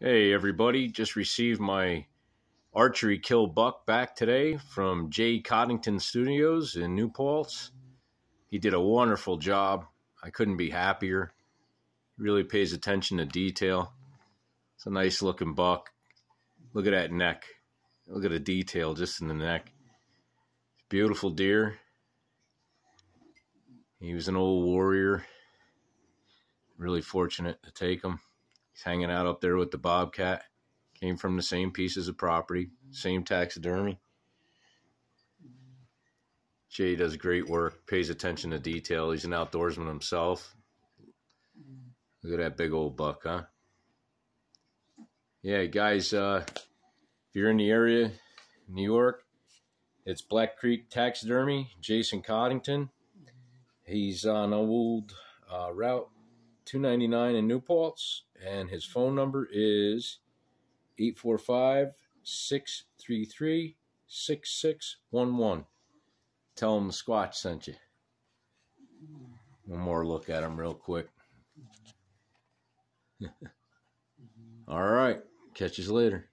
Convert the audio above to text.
Hey everybody, just received my archery kill buck back today from Jay Coddington Studios in New Paltz. He did a wonderful job. I couldn't be happier. He really pays attention to detail. It's a nice looking buck. Look at that neck. Look at the detail just in the neck. Beautiful deer. He was an old warrior. Really fortunate to take him. He's hanging out up there with the bobcat. Came from the same pieces of property, same taxidermy. Jay does great work, pays attention to detail. He's an outdoorsman himself. Look at that big old buck, huh? Yeah, guys, uh, if you're in the area, New York, it's Black Creek Taxidermy, Jason Coddington. He's on an old uh, Route 299 in New Paltz, and his phone number is 845 633 6611. Tell him the Squatch sent you. One more look at him real quick. All right. Catch you later.